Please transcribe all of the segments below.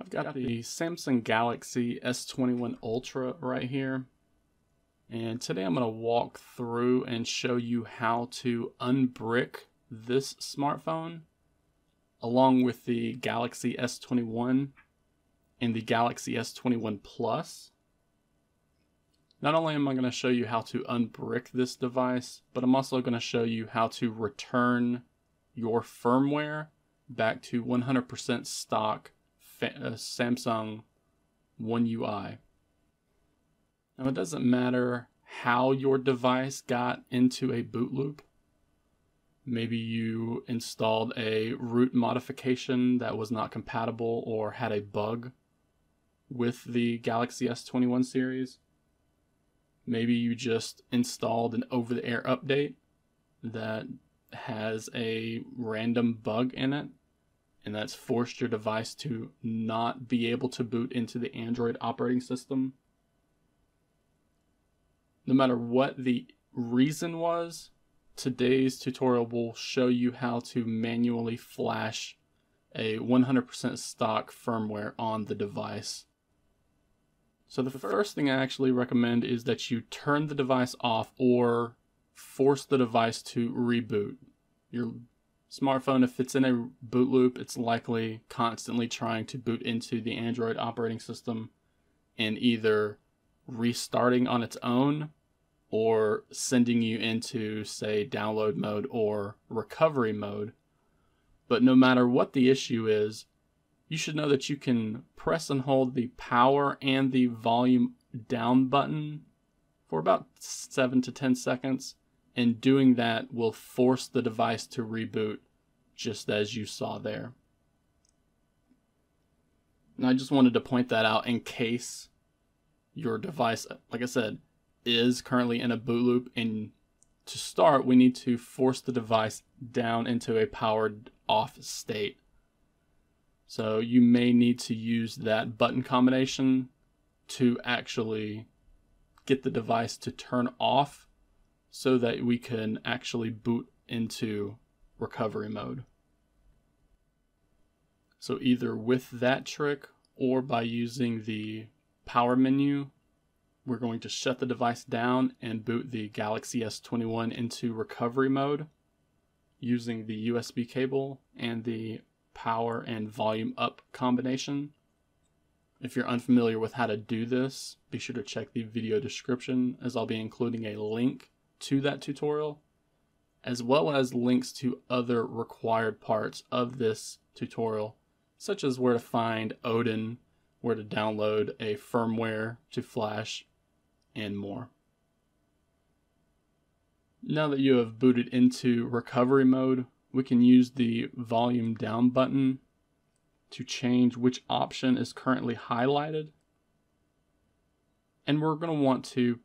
I've got the Samsung Galaxy S21 Ultra right here. And today I'm going to walk through and show you how to unbrick this smartphone along with the Galaxy S21 and the Galaxy S21 Plus. Not only am I going to show you how to unbrick this device, but I'm also going to show you how to return your firmware back to 100% stock Uh, Samsung One UI. Now, it doesn't matter how your device got into a boot loop. Maybe you installed a root modification that was not compatible or had a bug with the Galaxy S21 series. Maybe you just installed an over the air update that has a random bug in it and that's forced your device to not be able to boot into the Android operating system. No matter what the reason was, today's tutorial will show you how to manually flash a 100% stock firmware on the device. So the first thing I actually recommend is that you turn the device off or force the device to reboot. Your smartphone, if it's in a boot loop, it's likely constantly trying to boot into the Android operating system and either restarting on its own or sending you into, say, download mode or recovery mode. But no matter what the issue is, you should know that you can press and hold the power and the volume down button for about 7 to 10 seconds and doing that will force the device to reboot just as you saw there. And I just wanted to point that out in case your device, like I said, is currently in a boot loop. And to start, we need to force the device down into a powered off state. So you may need to use that button combination to actually get the device to turn off so that we can actually boot into recovery mode. So either with that trick or by using the power menu, we're going to shut the device down and boot the Galaxy S21 into recovery mode using the USB cable and the power and volume up combination. If you're unfamiliar with how to do this, be sure to check the video description as I'll be including a link to that tutorial, as well as links to other required parts of this tutorial, such as where to find Odin, where to download a firmware to flash, and more. Now that you have booted into recovery mode, we can use the volume down button to change which option is currently highlighted. And we're going to want to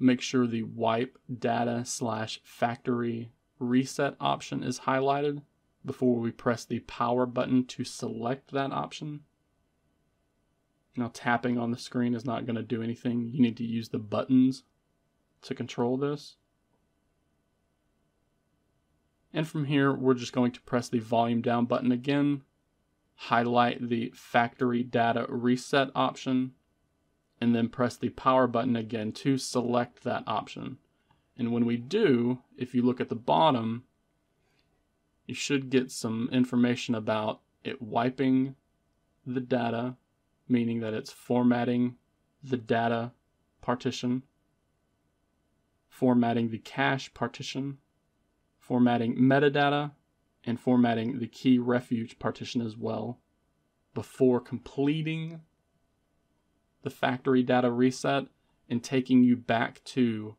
make sure the wipe data slash factory reset option is highlighted before we press the power button to select that option. Now tapping on the screen is not going to do anything. You need to use the buttons to control this. And from here, we're just going to press the volume down button again, highlight the factory data reset option, and then press the power button again to select that option. And when we do, if you look at the bottom, you should get some information about it wiping the data, meaning that it's formatting the data partition, formatting the cache partition, formatting metadata, and formatting the key refuge partition as well before completing the factory data reset and taking you back to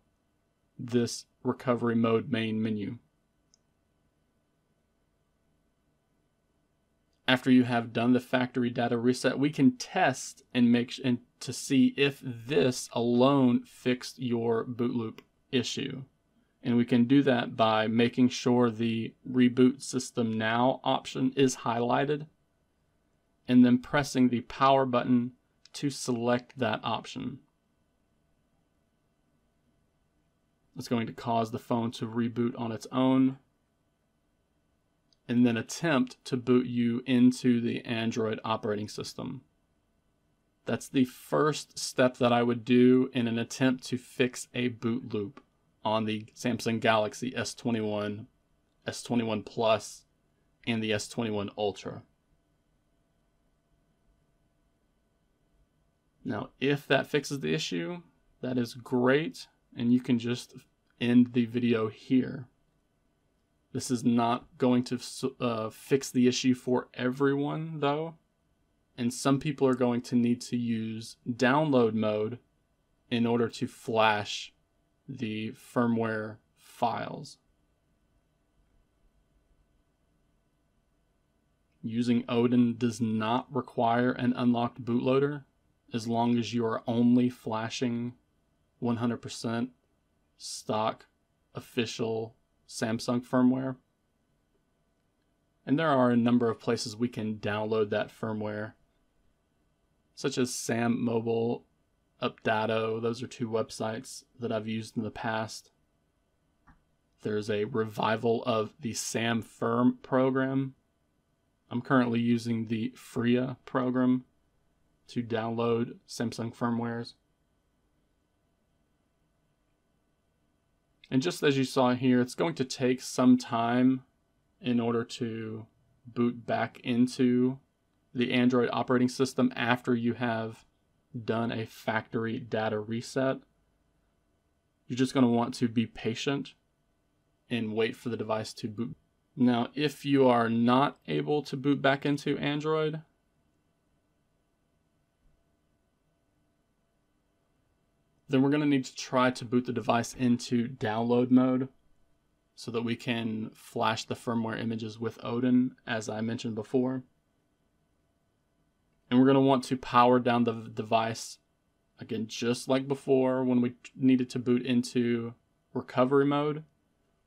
this recovery mode main menu. After you have done the factory data reset, we can test and make and to see if this alone fixed your boot loop issue. And we can do that by making sure the reboot system now option is highlighted and then pressing the power button to select that option. It's going to cause the phone to reboot on its own and then attempt to boot you into the Android operating system. That's the first step that I would do in an attempt to fix a boot loop on the Samsung Galaxy S21, S21 Plus, and the S21 Ultra. Now, if that fixes the issue, that is great, and you can just end the video here. This is not going to uh, fix the issue for everyone, though, and some people are going to need to use download mode in order to flash the firmware files. Using Odin does not require an unlocked bootloader as long as you are only flashing 100% stock official Samsung firmware. And there are a number of places we can download that firmware, such as SamMobile, Updato. Those are two websites that I've used in the past. There's a revival of the SamFirm program. I'm currently using the Frija program to download Samsung firmwares. And just as you saw here, it's going to take some time in order to boot back into the Android operating system after you have done a factory data reset. You're just going to want to be patient and wait for the device to boot. Now, if you are not able to boot back into Android, then we're going to need to try to boot the device into download mode so that we can flash the firmware images with Odin, as I mentioned before. And we're going to want to power down the device, again, just like before when we needed to boot into recovery mode.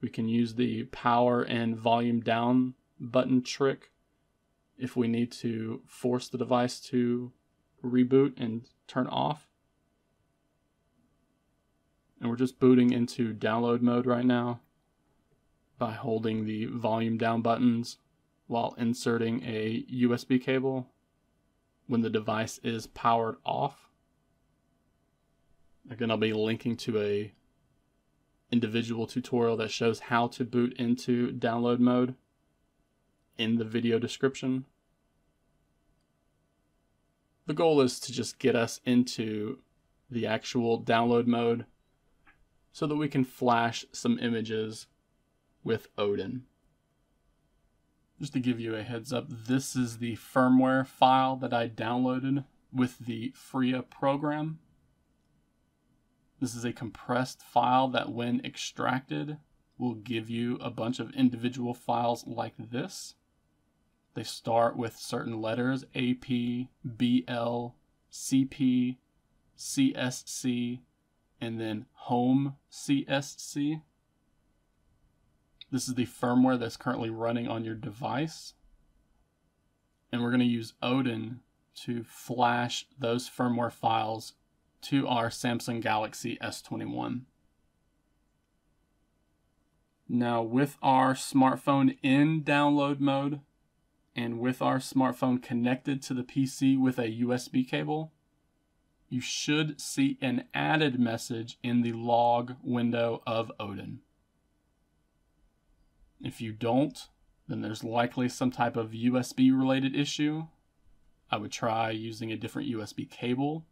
We can use the power and volume down button trick if we need to force the device to reboot and turn off and we're just booting into download mode right now by holding the volume down buttons while inserting a USB cable when the device is powered off. Again, I'll be linking to a individual tutorial that shows how to boot into download mode in the video description. The goal is to just get us into the actual download mode so that we can flash some images with Odin. Just to give you a heads up, this is the firmware file that I downloaded with the Frija program. This is a compressed file that when extracted will give you a bunch of individual files like this. They start with certain letters AP, BL, CP, CSC, and then home CSC. This is the firmware that's currently running on your device. And we're going to use Odin to flash those firmware files to our Samsung Galaxy S21. Now, with our smartphone in download mode and with our smartphone connected to the PC with a USB cable, you should see an added message in the log window of Odin. If you don't, then there's likely some type of USB related issue. I would try using a different USB cable.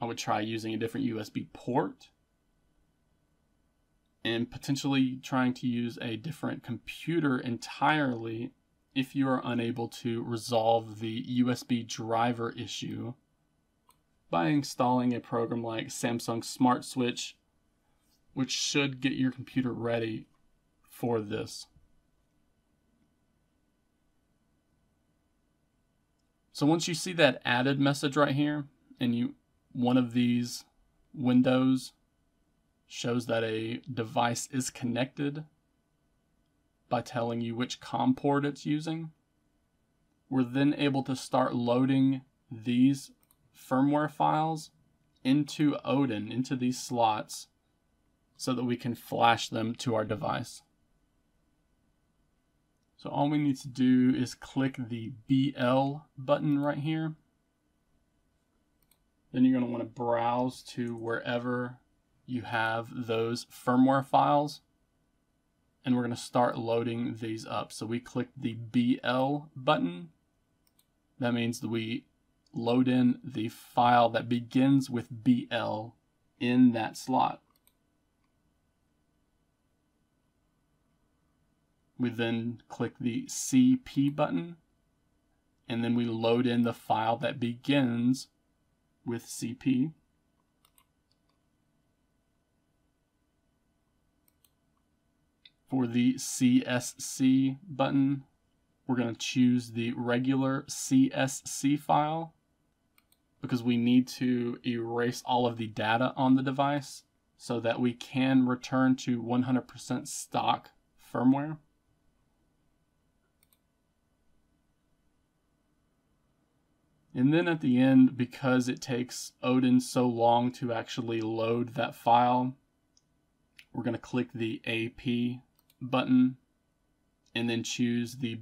I would try using a different USB port. And potentially trying to use a different computer entirely if you are unable to resolve the USB driver issue by installing a program like Samsung Smart Switch, which should get your computer ready for this. So once you see that added message right here, and you one of these windows shows that a device is connected by telling you which COM port it's using, we're then able to start loading these firmware files into Odin, into these slots, so that we can flash them to our device. So all we need to do is click the BL button right here. then you're going to want to browse to wherever you have those firmware files. And we're going to start loading these up. So we click the BL button. That means that we load in the file that begins with BL in that slot. We then click the CP button, and then we load in the file that begins with CP. For the CSC button, we're going to choose the regular CSC file because we need to erase all of the data on the device so that we can return to 100% stock firmware. And then at the end, because it takes Odin so long to actually load that file, we're going to click the AP button and then choose the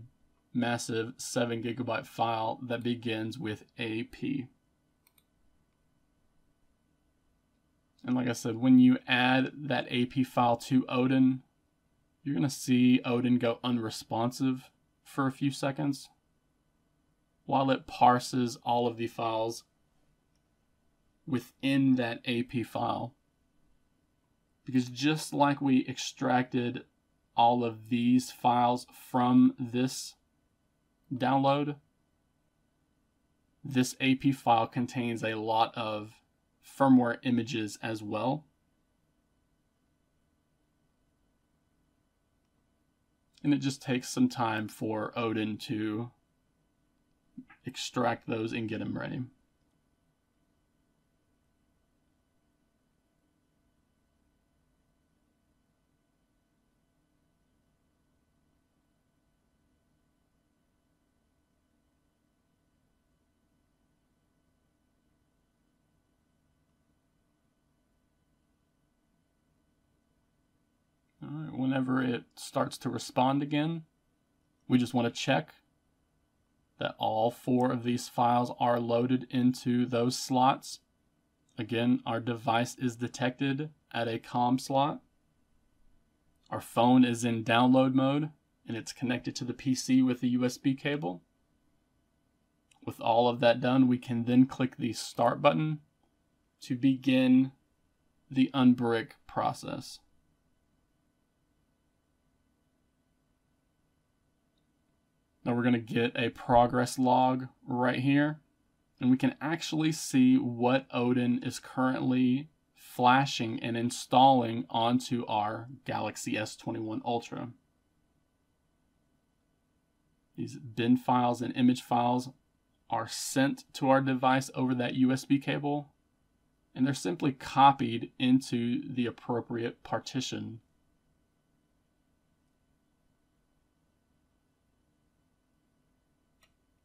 massive 7 gigabyte file that begins with AP. And like I said, when you add that AP file to Odin, you're going to see Odin go unresponsive for a few seconds while it parses all of the files within that AP file. Because just like we extracted all of these files from this download, this AP file contains a lot of firmware images as well. And it just takes some time for Odin to extract those and get them ready. Whenever it starts to respond again, we just want to check that all four of these files are loaded into those slots. Again, our device is detected at a COM slot. Our phone is in download mode and it's connected to the PC with a USB cable. With all of that done, we can then click the start button to begin the unbrick process. We're going to get a progress log right here. And we can actually see what Odin is currently flashing and installing onto our Galaxy S21 Ultra. These bin files and image files are sent to our device over that USB cable, and they're simply copied into the appropriate partition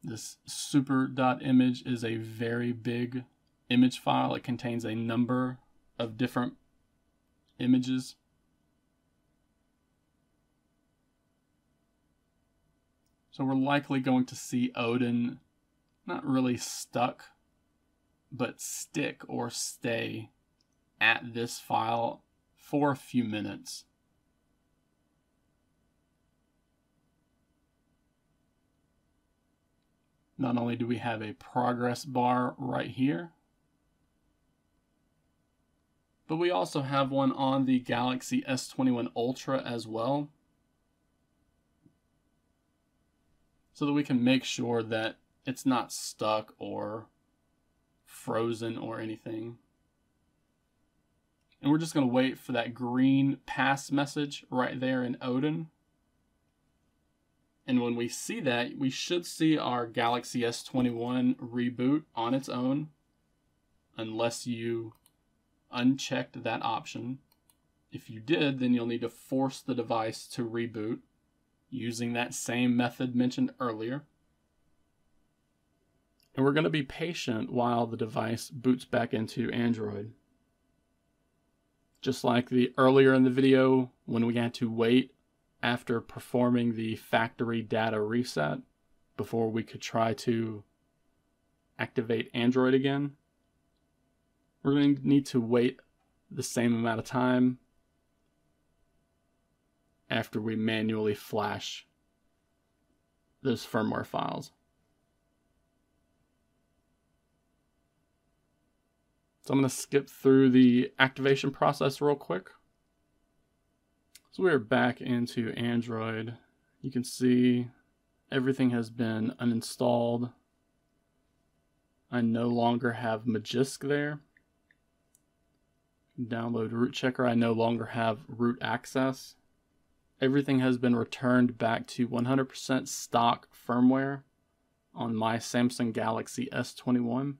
This super dot image is a very big image file. It contains a number of different images. So we're likely going to see Odin not really stuck, but stick or stay at this file for a few minutes. Not only do we have a progress bar right here, but we also have one on the Galaxy S21 Ultra as well. So that we can make sure that it's not stuck or frozen or anything. And we're just going to wait for that green pass message right there in Odin. And when we see that, we should see our Galaxy S21 reboot on its own, unless you unchecked that option. If you did, then you'll need to force the device to reboot using that same method mentioned earlier. And we're going to be patient while the device boots back into Android. Just like the earlier in the video when we had to wait after performing the factory data reset before we could try to activate Android again. We're going to need to wait the same amount of time after we manually flash those firmware files. So I'm going to skip through the activation process real quick. So we're back into Android. You can see everything has been uninstalled. I no longer have Magisk there. Download root checker. I no longer have root access. Everything has been returned back to 100% stock firmware on my Samsung Galaxy S21.